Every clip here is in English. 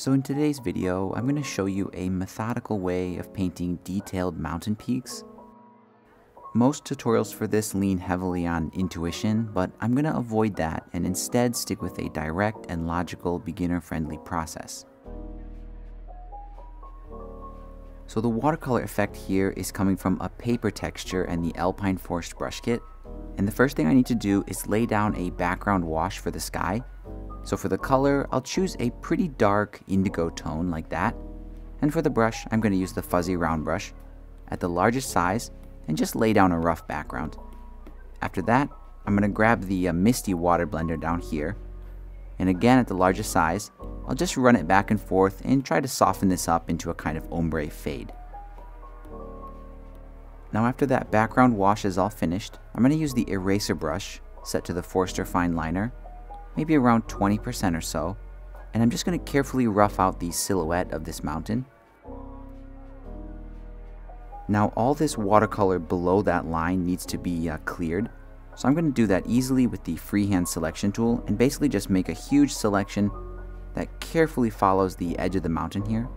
So in today's video, I'm going to show you a methodical way of painting detailed mountain peaks. Most tutorials for this lean heavily on intuition, but I'm going to avoid that and instead stick with a direct and logical beginner-friendly process. So the watercolor effect here is coming from a paper texture and the Alpine Forest brush kit. And the first thing I need to do is lay down a background wash for the sky. So for the color, I'll choose a pretty dark indigo tone like that. And for the brush, I'm going to use the fuzzy round brush at the largest size and just lay down a rough background. After that, I'm going to grab the uh, Misty water blender down here. And again at the largest size, I'll just run it back and forth and try to soften this up into a kind of ombre fade. Now after that background wash is all finished, I'm going to use the eraser brush set to the Forster Fine Liner, maybe around 20% or so, and I'm just going to carefully rough out the silhouette of this mountain. Now all this watercolor below that line needs to be uh, cleared, so I'm going to do that easily with the freehand selection tool and basically just make a huge selection that carefully follows the edge of the mountain here.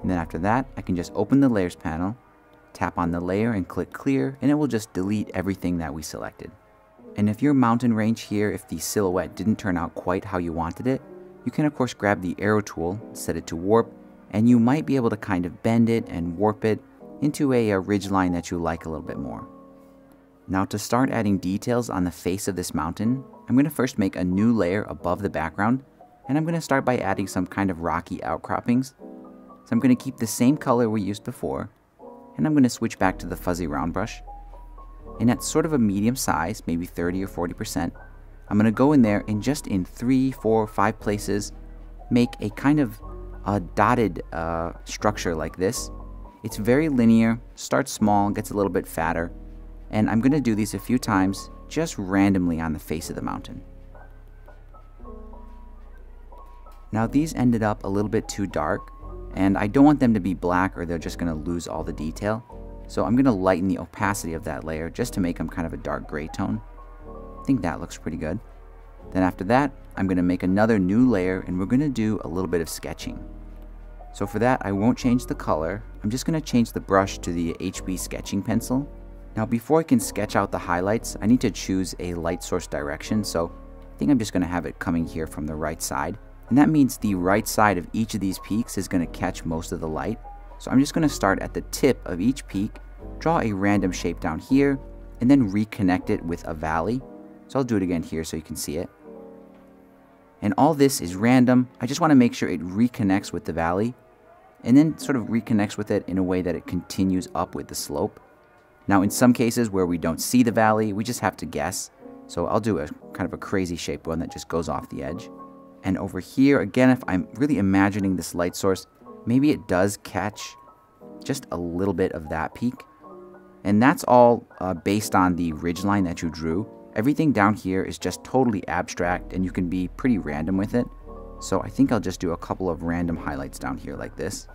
And then after that, I can just open the layers panel, tap on the layer and click clear, and it will just delete everything that we selected. And if your mountain range here, if the silhouette didn't turn out quite how you wanted it, you can of course grab the arrow tool, set it to warp, and you might be able to kind of bend it and warp it into a, a ridge line that you like a little bit more. Now to start adding details on the face of this mountain, I'm going to first make a new layer above the background, and I'm going to start by adding some kind of rocky outcroppings. So I'm going to keep the same color we used before, and I'm going to switch back to the fuzzy round brush. And at sort of a medium size, maybe 30 or 40%, I'm going to go in there and just in three, four, five places, make a kind of a dotted uh, structure like this. It's very linear, starts small, gets a little bit fatter, and I'm going to do these a few times just randomly on the face of the mountain. Now these ended up a little bit too dark and I don't want them to be black or they're just going to lose all the detail. So I'm going to lighten the opacity of that layer just to make them kind of a dark gray tone. I think that looks pretty good. Then after that, I'm going to make another new layer and we're going to do a little bit of sketching. So for that, I won't change the color. I'm just going to change the brush to the HB sketching pencil now before I can sketch out the highlights, I need to choose a light source direction, so I think I'm just going to have it coming here from the right side. And that means the right side of each of these peaks is going to catch most of the light. So I'm just going to start at the tip of each peak, draw a random shape down here, and then reconnect it with a valley. So I'll do it again here so you can see it. And all this is random. I just want to make sure it reconnects with the valley and then sort of reconnects with it in a way that it continues up with the slope. Now in some cases where we don't see the valley, we just have to guess. So I'll do a kind of a crazy shape one that just goes off the edge. And over here, again, if I'm really imagining this light source, maybe it does catch just a little bit of that peak. And that's all uh, based on the ridge line that you drew. Everything down here is just totally abstract and you can be pretty random with it. So I think I'll just do a couple of random highlights down here like this.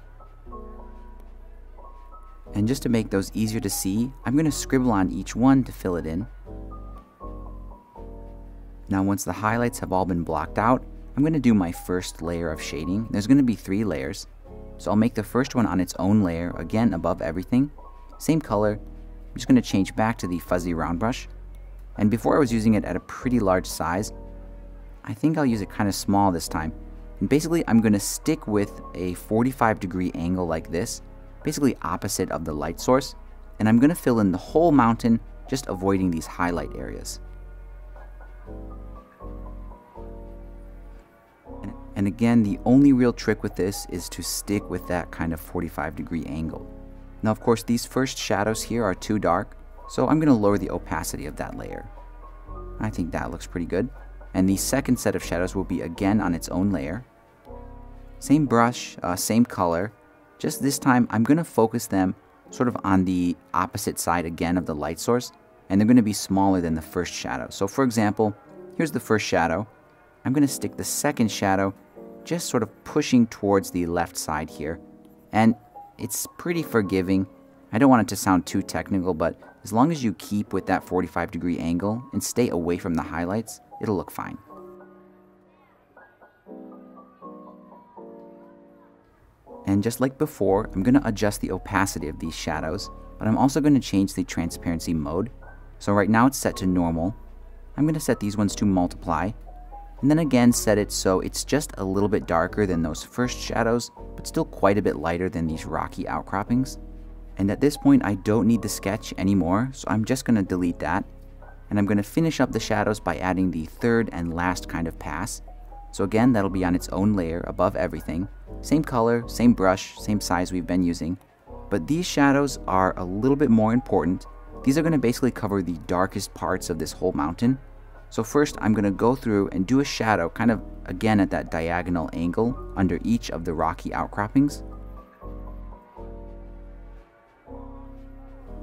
And just to make those easier to see, I'm going to scribble on each one to fill it in. Now once the highlights have all been blocked out, I'm going to do my first layer of shading. There's going to be three layers. So I'll make the first one on its own layer, again above everything. Same color. I'm just going to change back to the fuzzy round brush. And before I was using it at a pretty large size, I think I'll use it kind of small this time. And basically I'm going to stick with a 45 degree angle like this basically opposite of the light source, and I'm going to fill in the whole mountain, just avoiding these highlight areas. And again, the only real trick with this is to stick with that kind of 45 degree angle. Now of course these first shadows here are too dark, so I'm going to lower the opacity of that layer. I think that looks pretty good. And the second set of shadows will be again on its own layer. Same brush, uh, same color, just this time, I'm going to focus them sort of on the opposite side again of the light source, and they're going to be smaller than the first shadow. So for example, here's the first shadow. I'm going to stick the second shadow just sort of pushing towards the left side here. And it's pretty forgiving. I don't want it to sound too technical, but as long as you keep with that 45 degree angle and stay away from the highlights, it'll look fine. And just like before, I'm going to adjust the opacity of these shadows, but I'm also going to change the transparency mode. So right now it's set to normal. I'm going to set these ones to multiply, and then again set it so it's just a little bit darker than those first shadows, but still quite a bit lighter than these rocky outcroppings. And at this point, I don't need the sketch anymore, so I'm just going to delete that. And I'm going to finish up the shadows by adding the third and last kind of pass. So again, that'll be on its own layer above everything. Same color, same brush, same size we've been using. But these shadows are a little bit more important. These are going to basically cover the darkest parts of this whole mountain. So first I'm going to go through and do a shadow kind of again at that diagonal angle under each of the rocky outcroppings.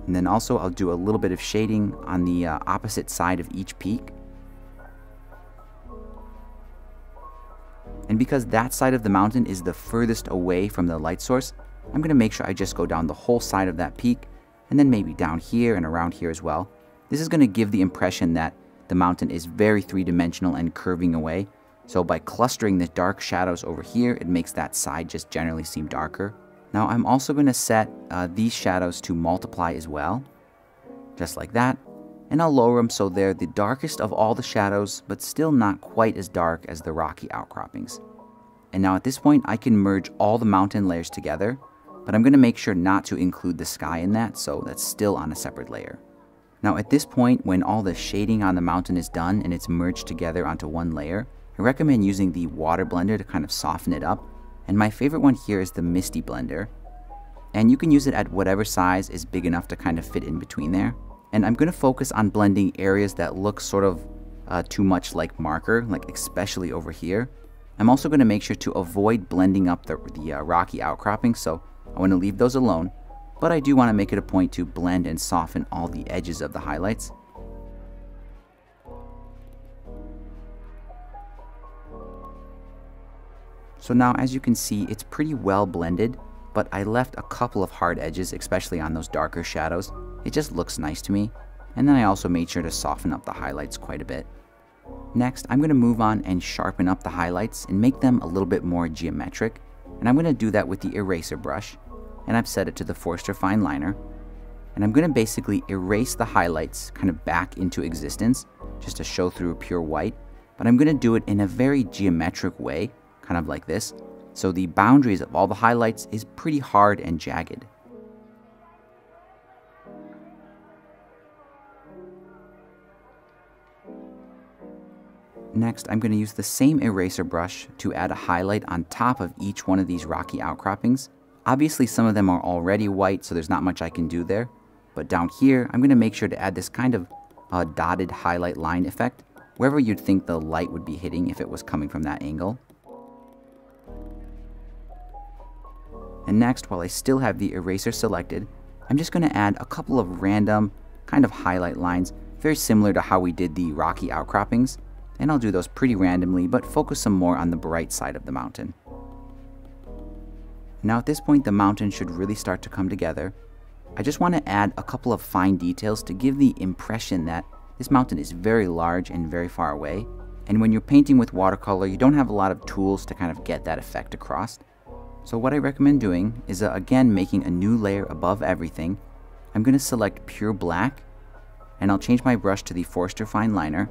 And then also I'll do a little bit of shading on the uh, opposite side of each peak. And because that side of the mountain is the furthest away from the light source, I'm going to make sure I just go down the whole side of that peak and then maybe down here and around here as well. This is going to give the impression that the mountain is very three-dimensional and curving away. So by clustering the dark shadows over here, it makes that side just generally seem darker. Now I'm also going to set uh, these shadows to multiply as well, just like that. And I'll lower them so they're the darkest of all the shadows, but still not quite as dark as the rocky outcroppings. And now at this point, I can merge all the mountain layers together, but I'm going to make sure not to include the sky in that, so that's still on a separate layer. Now at this point, when all the shading on the mountain is done and it's merged together onto one layer, I recommend using the water blender to kind of soften it up. And my favorite one here is the Misty Blender. And you can use it at whatever size is big enough to kind of fit in between there. And I'm going to focus on blending areas that look sort of uh, too much like marker, like especially over here. I'm also going to make sure to avoid blending up the, the uh, rocky outcropping, so I want to leave those alone but I do want to make it a point to blend and soften all the edges of the highlights. So now as you can see, it's pretty well blended, but I left a couple of hard edges, especially on those darker shadows. It just looks nice to me. And then I also made sure to soften up the highlights quite a bit. Next, I'm going to move on and sharpen up the highlights and make them a little bit more geometric. And I'm going to do that with the eraser brush and I've set it to the Forster Fine Liner. And I'm going to basically erase the highlights kind of back into existence just to show through pure white. But I'm going to do it in a very geometric way, kind of like this. So the boundaries of all the highlights is pretty hard and jagged. Next, I'm going to use the same eraser brush to add a highlight on top of each one of these rocky outcroppings. Obviously some of them are already white, so there's not much I can do there. But down here, I'm going to make sure to add this kind of uh, dotted highlight line effect, wherever you'd think the light would be hitting if it was coming from that angle. And next, while I still have the eraser selected, I'm just going to add a couple of random kind of highlight lines, very similar to how we did the rocky outcroppings. And I'll do those pretty randomly, but focus some more on the bright side of the mountain. Now at this point the mountain should really start to come together. I just want to add a couple of fine details to give the impression that this mountain is very large and very far away. And when you're painting with watercolor, you don't have a lot of tools to kind of get that effect across. So what I recommend doing is uh, again making a new layer above everything. I'm going to select pure black and I'll change my brush to the Forster Fine Liner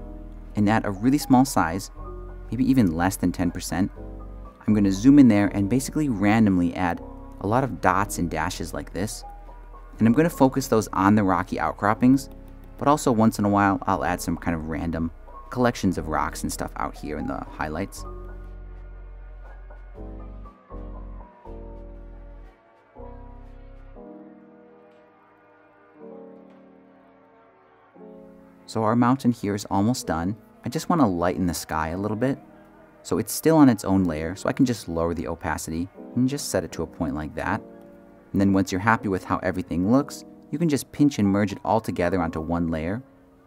and add a really small size, maybe even less than 10%, I'm going to zoom in there and basically randomly add a lot of dots and dashes like this. And I'm going to focus those on the rocky outcroppings, but also once in a while I'll add some kind of random collections of rocks and stuff out here in the highlights. So our mountain here is almost done. I just want to lighten the sky a little bit. So it's still on its own layer, so I can just lower the opacity and just set it to a point like that. And then once you're happy with how everything looks, you can just pinch and merge it all together onto one layer.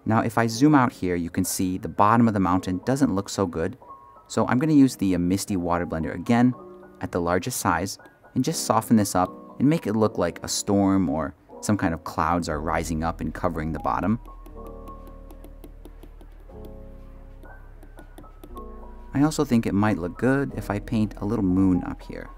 Now if I zoom out here, you can see the bottom of the mountain doesn't look so good. So I'm going to use the uh, Misty Water Blender again at the largest size and just soften this up and make it look like a storm or some kind of clouds are rising up and covering the bottom. I also think it might look good if I paint a little moon up here.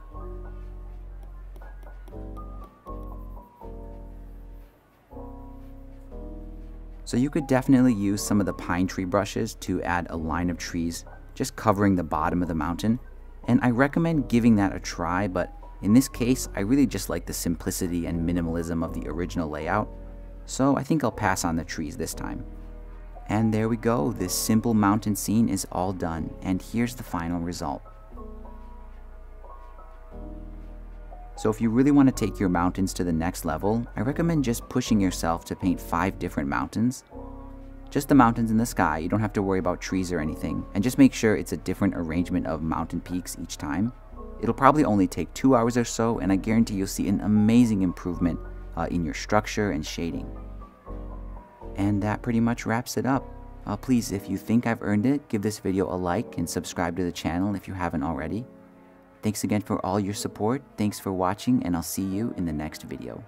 So you could definitely use some of the pine tree brushes to add a line of trees just covering the bottom of the mountain. And I recommend giving that a try, but in this case, I really just like the simplicity and minimalism of the original layout. So I think I'll pass on the trees this time. And there we go, this simple mountain scene is all done, and here's the final result. So if you really want to take your mountains to the next level, I recommend just pushing yourself to paint 5 different mountains. Just the mountains in the sky, you don't have to worry about trees or anything, and just make sure it's a different arrangement of mountain peaks each time. It'll probably only take 2 hours or so, and I guarantee you'll see an amazing improvement uh, in your structure and shading. And that pretty much wraps it up. Uh, please, if you think I've earned it, give this video a like and subscribe to the channel if you haven't already. Thanks again for all your support, thanks for watching, and I'll see you in the next video.